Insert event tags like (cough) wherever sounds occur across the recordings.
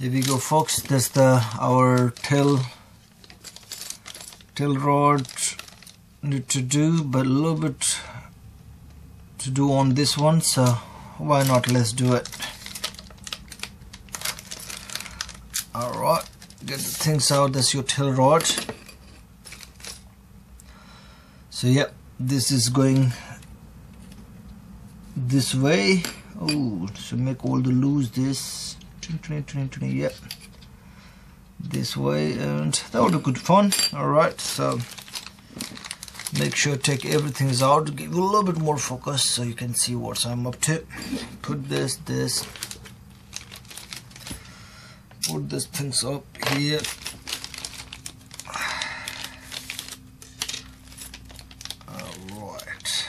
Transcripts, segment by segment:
here we go folks that's the our tail tail rod need to do but a little bit to do on this one so why not? Let's do it. Alright get the things out that's your tail rod. So yep this is going this way. Oh so make all the loose this 20 20 20 yep. This way and that would be good fun all right so make sure take everything out give you a little bit more focus so you can see what I'm up to. Put this this put these things up here. Alright.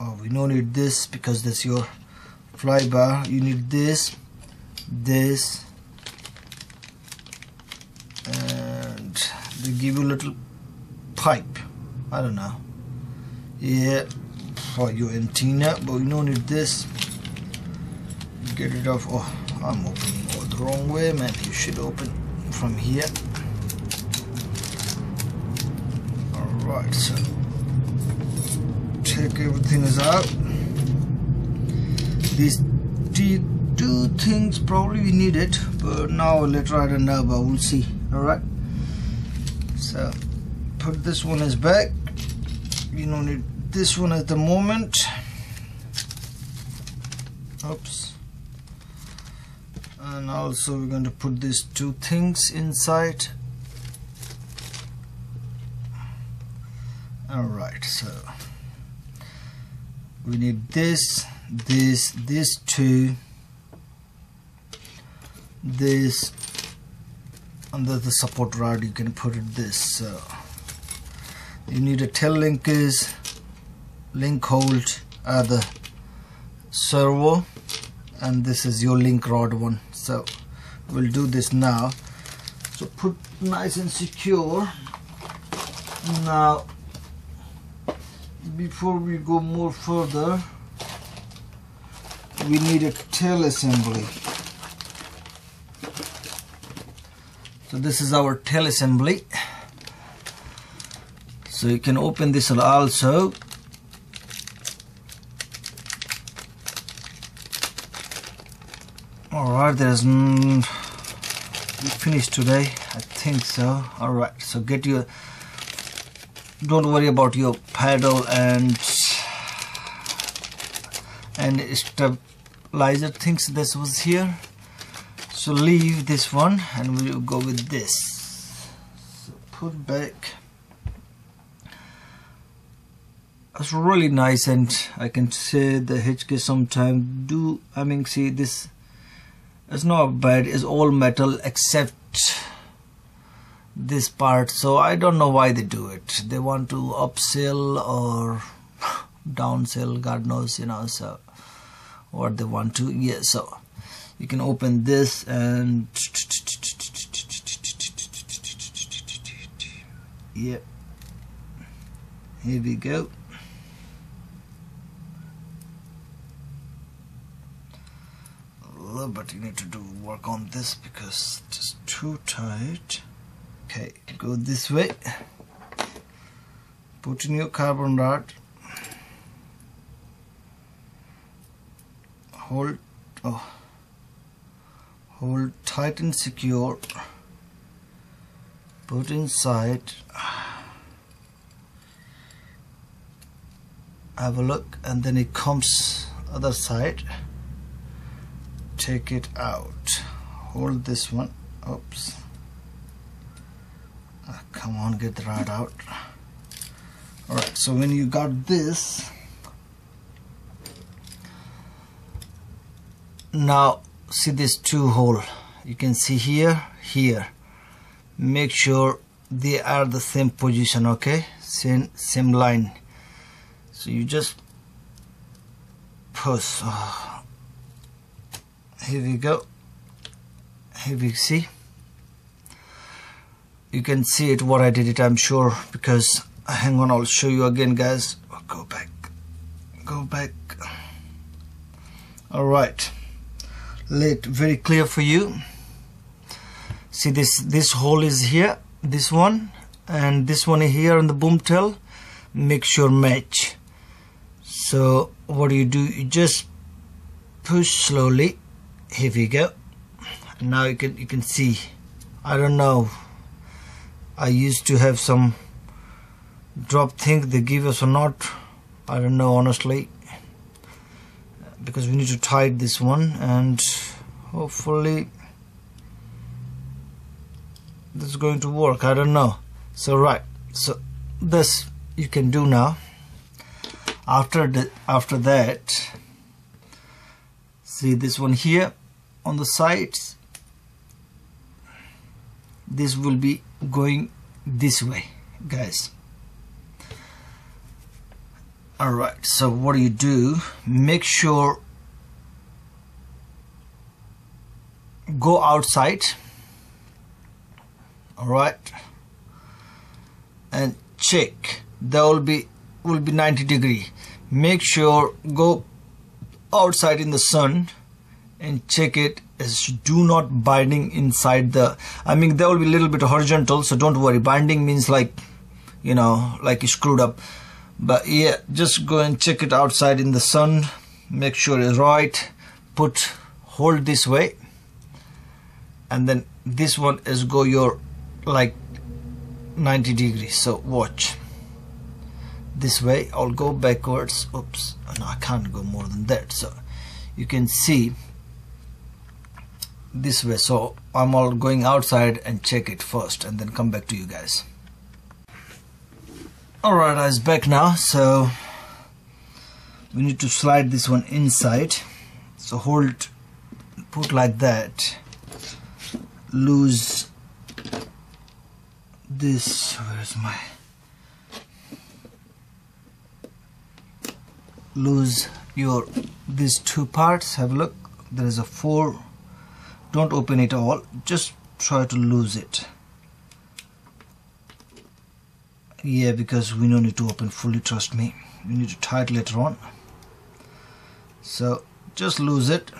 Oh we don't need this because that's your fly bar you need this this and they give you a little pipe. I don't know. Yeah for your antenna but we don't need this. Get it off. Oh I'm opening all the wrong way. Man you should open from here. Alright so take everything is out these two things probably we need it but now later I don't know but we'll see. Alright so put this one as back. You don't need this one at the moment. Oops. And also we're going to put these two things inside. Alright so we need this this this two this under the support rod you can put it this so. You need a tail linkers link hold uh, the servo and this is your link rod one so we'll do this now. So put nice and secure. Now before we go more further we need a tail assembly. So this is our tail assembly. So you can open this also. Alright there's mm, finished today I think so. Alright so get your don't worry about your paddle and and stabilizer things this was here. So leave this one and we'll go with this. So put back. It's really nice and I can say the HK sometime do I mean see this it's not bad it's all metal except this part. So I don't know why they do it. They want to upsell or downsell God knows you know so what they want to yeah so you can open this and yeah here we go. But you need to do work on this because it's too tight. Okay go this way. Put in your carbon rod hold oh hold tight and secure. Put inside. Have a look and then it comes other side. Take it out. Hold this one. Oops. Oh, come on get the rod out. Alright so when you got this now see this two hole. You can see here here. Make sure they are the same position okay? Same same line. So you just push. Oh here we go. Here we see. You can see it what I did it I'm sure because uh, hang on I'll show you again guys. Go back. Go back. All right let very clear for you. See this this hole is here this one and this one here on the boom tail make sure match. So what do you do? You just push slowly. Here we go. Now you can you can see. I don't know. I used to have some drop thing they give us or not. I don't know honestly because we need to tight this one and hopefully this is going to work. I don't know. So right. So this you can do now. After the after that see this one here on the sides. This will be going this way guys alright so what do you do? Make sure go outside. Alright and check. There will be will be 90 degree. Make sure go outside in the sun and check it as do not binding inside the I mean there will be a little bit horizontal so don't worry. Binding means like you know like screwed up but yeah just go and check it outside in the sun. Make sure it's right. Put hold this way. And then this one is go your like 90 degrees. So watch. This way I'll go backwards. Oops. Oh, no I can't go more than that. So you can see this way. So I'm all going outside and check it first and then come back to you guys alright I back now so we need to slide this one inside. So hold put like that. Lose this where's my lose your these two parts have a look. There is a four. Don't open it all just try to lose it yeah because we don't need to open fully trust me. We need to tie it later on. So just lose it.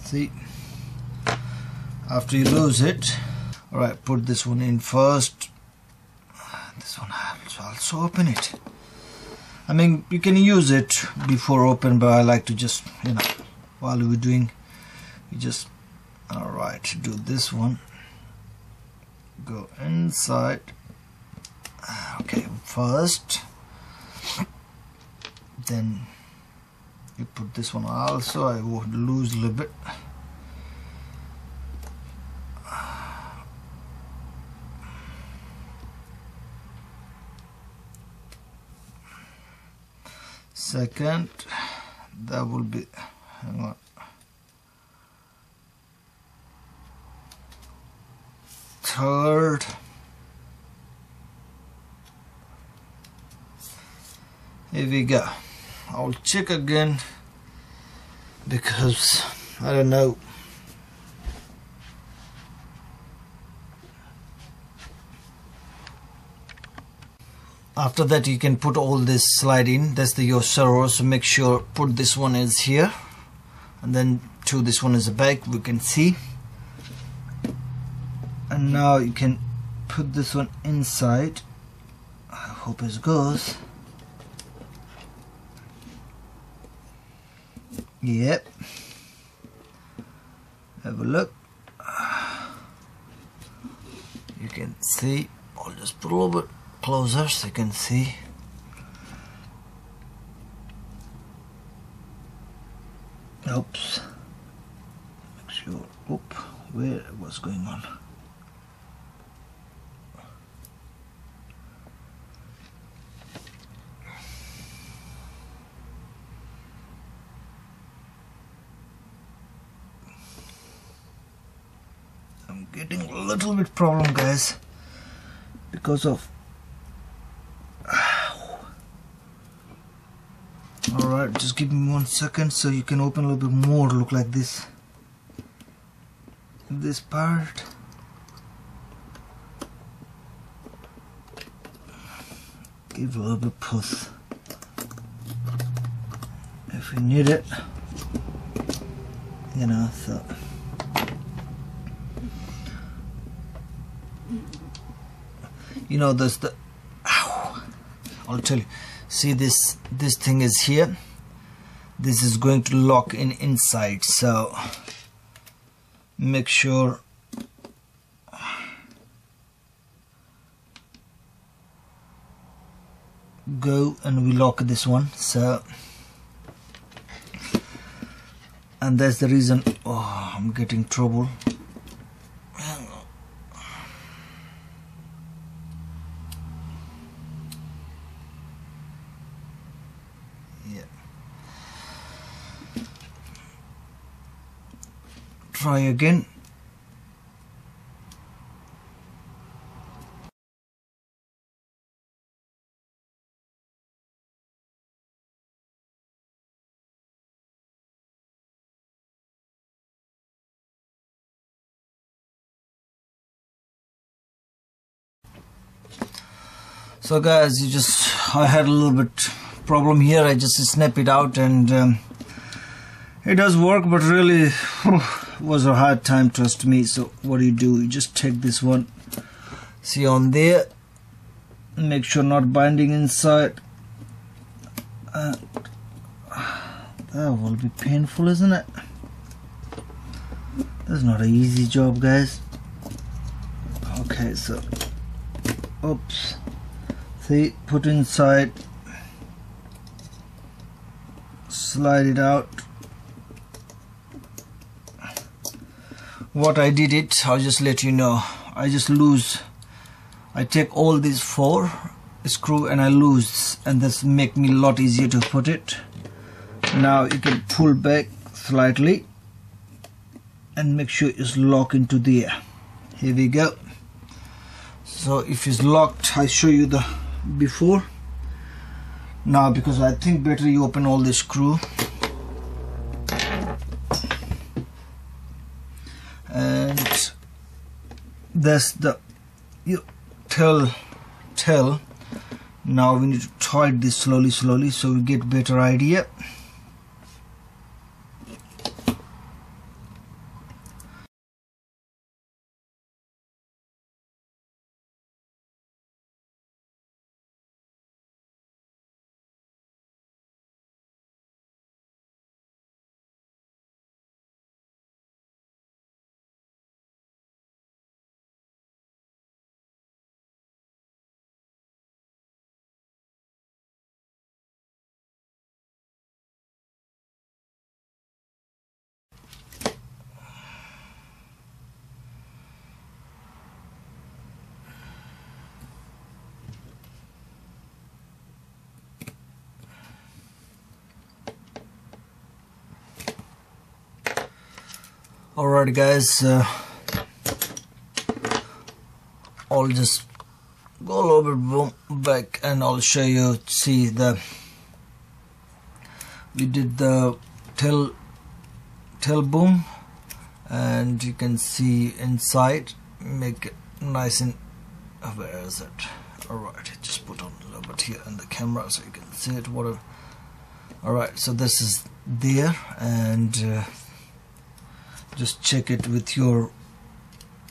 See after you lose it all right put this one in first I'll open it. I mean you can use it before open but I like to just you know while we're doing you just all right do this one. Go inside. Okay first. Then you put this one also. I would lose a little bit second that will be hang on. Third. Here we go. I'll check again because I don't know after that you can put all this slide in that's the your servo so make sure put this one is here and then to this one is the back we can see and now you can put this one inside I hope it goes Yep. Have a look. You can see. I'll just put a little bit closer so you can see. Oops. Make sure. Oop. Where? What's going on? I'm getting a little bit problem guys because of alright just give me one second so you can open a little bit more look like this. This part. Give a little bit push if you need it. You know so you know there's the ow, I'll tell you. See this this thing is here this is going to lock in inside so make sure go and we lock this one so and that's the reason oh I'm getting trouble try again. So guys you just I had a little bit problem here. I just snap it out and um, it does work but really (laughs) was a hard time trust me so what do you do? You just take this one. See on there. Make sure not binding inside. Uh, that will be painful isn't it? That's not an easy job guys. Okay so oops. See put inside. Slide it out what I did it I'll just let you know. I just lose. I take all these four screw and I lose and this make me a lot easier to put it. Now you can pull back slightly and make sure it's locked into there here we go. So if it's locked I show you the before. Now because I think better you open all the screw and that's the you tell tell. Now we need to tighten this slowly slowly so we get better idea Alright guys, uh, I'll just go a little bit back and I'll show you, see the, we did the tail, tail boom and you can see inside, make it nice and, uh, where is it? Alright, just put on a little bit here in the camera so you can see it, whatever. Alright, so this is there and uh, just check it with your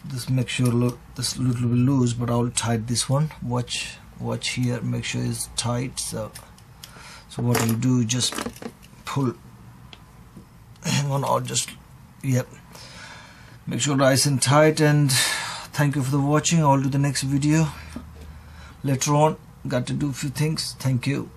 just make sure look this little bit loose but I'll tight this one. Watch watch here make sure it's tight. So so what I'll do just pull (coughs) hang on I'll just yep. Make sure nice and tight and thank you for the watching. I'll do the next video. Later on got to do a few things. Thank you